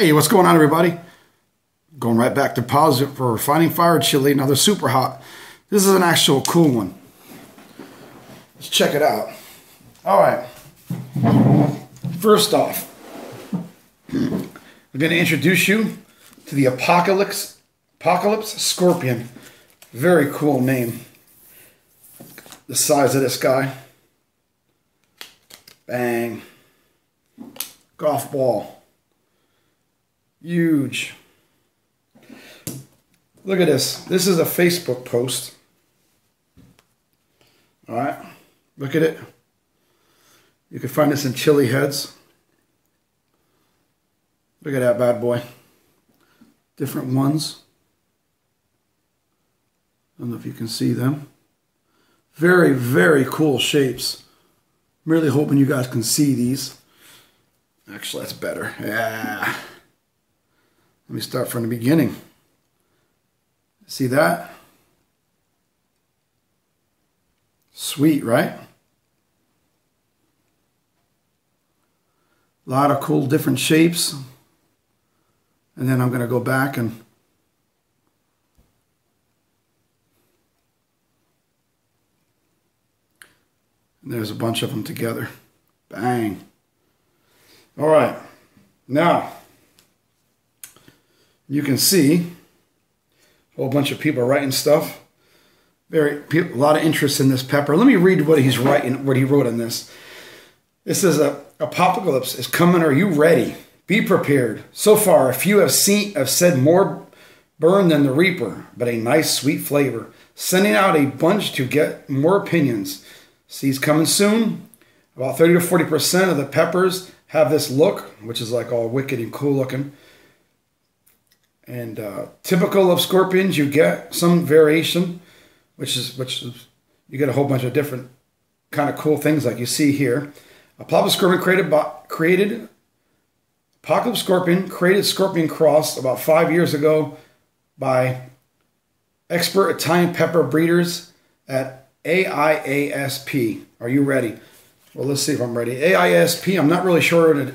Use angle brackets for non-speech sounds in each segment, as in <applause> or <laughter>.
Hey, what's going on, everybody? Going right back to positive Refining Fire Chili, another super hot. This is an actual cool one. Let's check it out. All right. First off, I'm going to introduce you to the Apocalypse Apocalypse Scorpion. Very cool name. The size of this guy. Bang. Golf ball. Huge. Look at this. This is a Facebook post. All right. Look at it. You can find this in Chili Heads. Look at that bad boy. Different ones. I don't know if you can see them. Very, very cool shapes. I'm really hoping you guys can see these. Actually, that's better. Yeah. Let me start from the beginning. See that? Sweet, right? A lot of cool different shapes. And then I'm going to go back and And there's a bunch of them together. Bang. All right. Now, you can see a whole bunch of people writing stuff. Very a lot of interest in this pepper. Let me read what he's writing, what he wrote in this. This is a apocalypse is coming. Are you ready? Be prepared. So far, a few have seen have said more burn than the reaper, but a nice sweet flavor. Sending out a bunch to get more opinions. Seeds coming soon. About 30 to 40% of the peppers have this look, which is like all wicked and cool looking. And uh, typical of scorpions, you get some variation, which is which is, you get a whole bunch of different kind of cool things like you see here. A Apocalypse Scorpion created by, created Apocalypse Scorpion created Scorpion Cross about five years ago by expert Italian pepper breeders at AIASP. Are you ready? Well, let's see if I'm ready. AISP, I'm not really sure what it,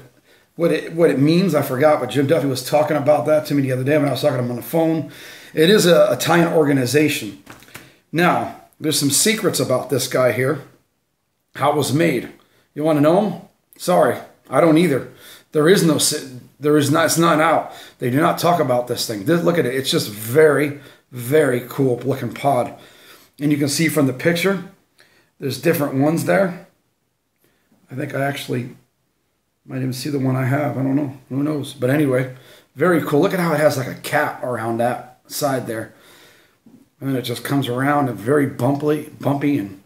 what it what it means. I forgot, but Jim Duffy was talking about that to me the other day when I was talking to him on the phone. It is a Italian organization. Now, there's some secrets about this guy here. How it was made. You want to know them? Sorry, I don't either. There is no there is not it's not out. They do not talk about this thing. This, look at it. It's just very very cool looking pod. And you can see from the picture there's different ones there. I think I actually might even see the one I have. I don't know. Who knows? But anyway, very cool. Look at how it has like a cap around that side there. And then it just comes around and very bumpy, bumpy. And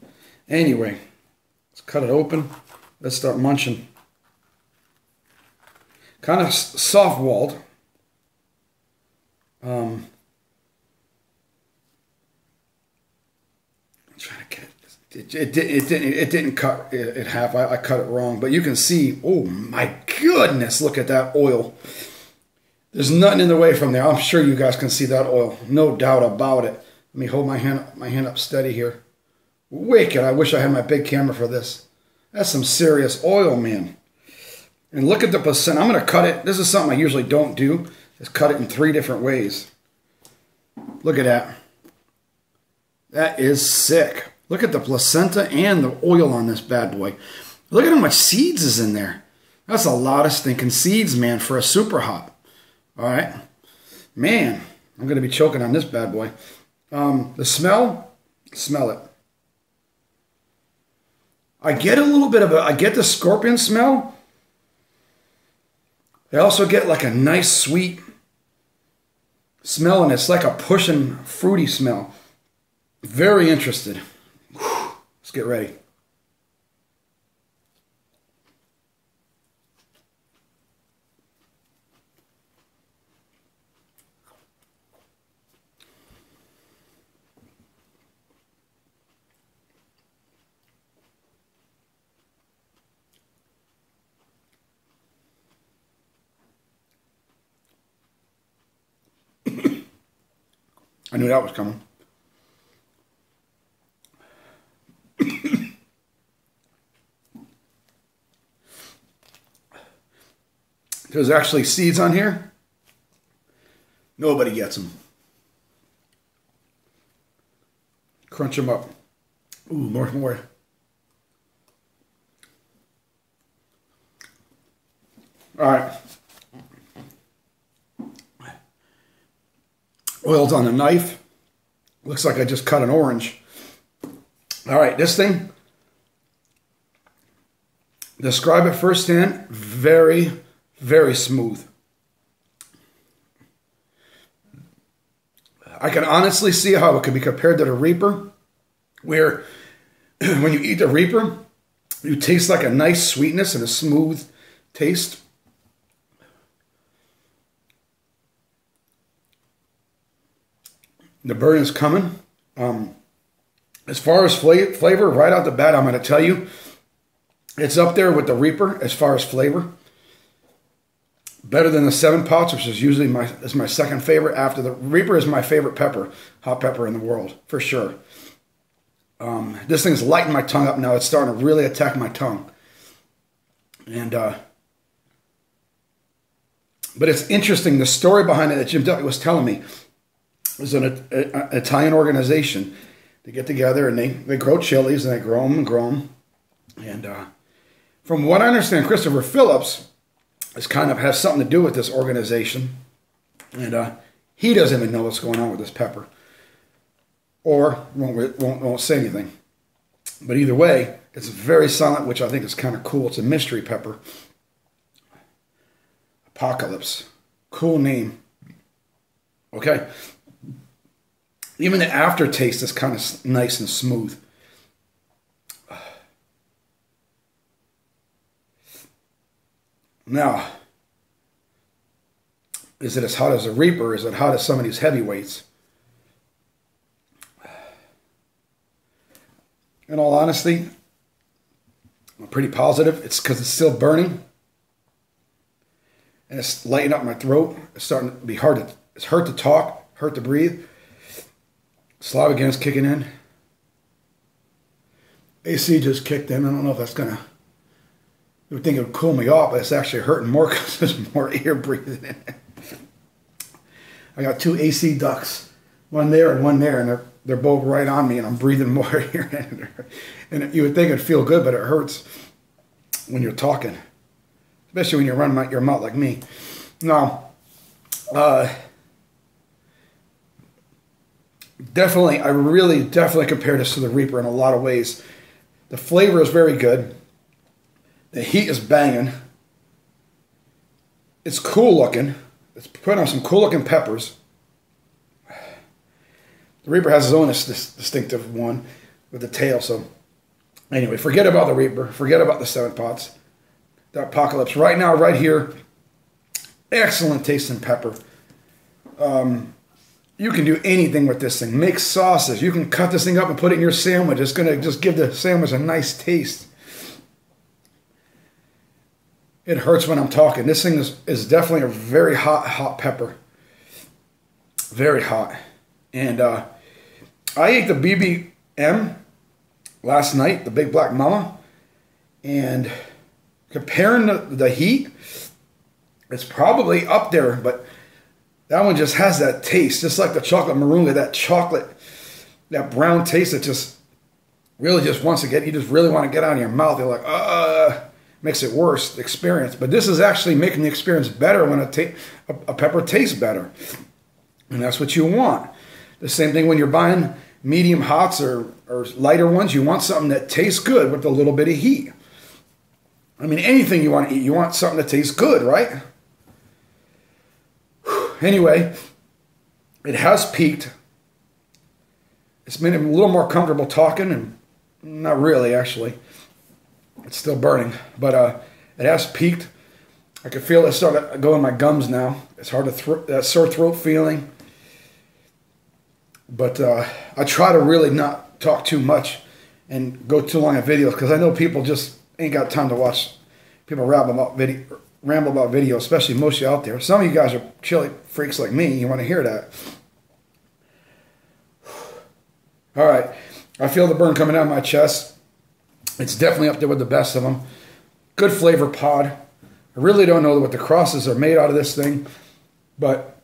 anyway, let's cut it open. Let's start munching. Kind of soft walled. Um, I'm trying to get it it, it, didn't it didn't cut it, it half. I, I, cut it wrong, but you can see. Oh my goodness! Look at that oil. There's nothing in the way from there. I'm sure you guys can see that oil. No doubt about it. Let me hold my hand my hand up steady here. Wicked! I wish I had my big camera for this. That's some serious oil, man. And look at the percent. I'm gonna cut it. This is something I usually don't do. Is cut it in three different ways. Look at that. That is sick. Look at the placenta and the oil on this bad boy. Look at how much seeds is in there. That's a lot of stinking seeds, man, for a super hop. All right. Man, I'm going to be choking on this bad boy. Um, the smell, smell it. I get a little bit of a, I get the scorpion smell. I also get like a nice sweet smell, and it's like a pushing fruity smell. Very interested. Let's get ready. <clears throat> I knew that was coming. There's actually seeds on here, nobody gets them. Crunch them up. Ooh, more, more. All right. Oil's on the knife. Looks like I just cut an orange. All right, this thing, describe it firsthand, very, very smooth. I can honestly see how it could be compared to the Reaper, where <clears throat> when you eat the Reaper, you taste like a nice sweetness and a smooth taste. The burn is coming. Um, as far as flavor, right out the bat, I'm going to tell you, it's up there with the Reaper as far as flavor. Better than the Seven Pots, which is usually my is my second favorite. After the Reaper is my favorite pepper, hot pepper in the world for sure. Um, this thing's lighting my tongue up now. It's starting to really attack my tongue, and uh, but it's interesting the story behind it that Jim Duffy was telling me was an, an Italian organization. They get together and they, they grow chilies and they grow them and grow them. And uh, from what I understand, Christopher Phillips is kind of has something to do with this organization. And uh, he doesn't even know what's going on with this pepper or won't, won't, won't say anything. But either way, it's very silent, which I think is kind of cool. It's a mystery pepper. Apocalypse. Cool name. Okay. Even the aftertaste is kind of nice and smooth. Now, is it as hot as a Reaper? Is it hot as some of these heavyweights? In all honesty, I'm pretty positive. It's because it's still burning. And it's lighting up my throat. It's starting to be hard to, it's hurt to talk, hurt to breathe. Slob again is kicking in. AC just kicked in. I don't know if that's gonna. You would think it would cool me off, but it's actually hurting more <laughs> because there's more air breathing in it. I got two AC ducts, one there and one there, and they're they're both right on me, and I'm breathing <laughs> more here. and you would think it'd feel good, but it hurts when you're talking, especially when you're running out your mouth like me. Now, uh, definitely, I really definitely compare this to the Reaper in a lot of ways. The flavor is very good. The heat is banging. It's cool looking. It's putting on some cool looking peppers. The Reaper has his own distinctive one with the tail. So, anyway, forget about the Reaper. Forget about the seven pots. The Apocalypse. Right now, right here, excellent tasting pepper. Um, you can do anything with this thing. Make sauces. You can cut this thing up and put it in your sandwich. It's going to just give the sandwich a nice taste. It hurts when I'm talking. This thing is, is definitely a very hot, hot pepper. Very hot. And uh, I ate the BBM last night, the Big Black Mama. And comparing the, the heat, it's probably up there, but that one just has that taste, just like the chocolate Moruga, that chocolate, that brown taste that just really just wants to get, you just really want to get out of your mouth. You're like, uh, makes it worse, the experience. But this is actually making the experience better when a, ta- a, a pepper tastes better. And that's what you want. The same thing when you're buying medium hots or, or lighter ones, you want something that tastes good with a little bit of heat. I mean, anything you want to eat, you want something that tastes good, right? <sighs> Anyway, it has peaked. It's made him a little more comfortable talking, and not really, actually. It's still burning, but uh, it has peaked. I can feel it start to go in my gums now. It's hard to throat, that sore throat feeling. But uh, I try to really not talk too much and go too long in videos because I know people just ain't got time to watch people ramble about video, ramble about video, especially most of you out there. Some of you guys are chili freaks like me. You want to hear that. <sighs> All right. I feel the burn coming out of my chest. It's definitely up there with the best of them. Good flavor pod. I really don't know what the crosses are made out of this thing, but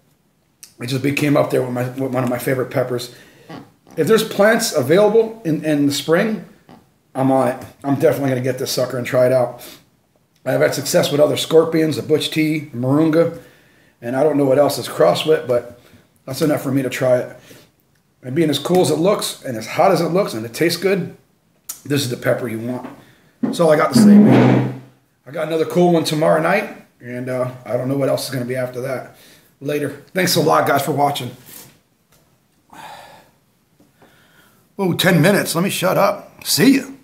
it just became up there with, my, with one of my favorite peppers. If there's plants available in, in the spring, I'm on it. I'm definitely going to get this sucker and try it out. I've had success with other scorpions, a Butch T, Moruga, and I don't know what else is crossed with, but that's enough for me to try it. And being as cool as it looks and as hot as it looks and it tastes good, this is the pepper you want. That's all I got to say, man. I got another cool one tomorrow night, and uh, I don't know what else is going to be after that. Later. Thanks a lot, guys, for watching. Oh, 10 minutes. Let me shut up. See you.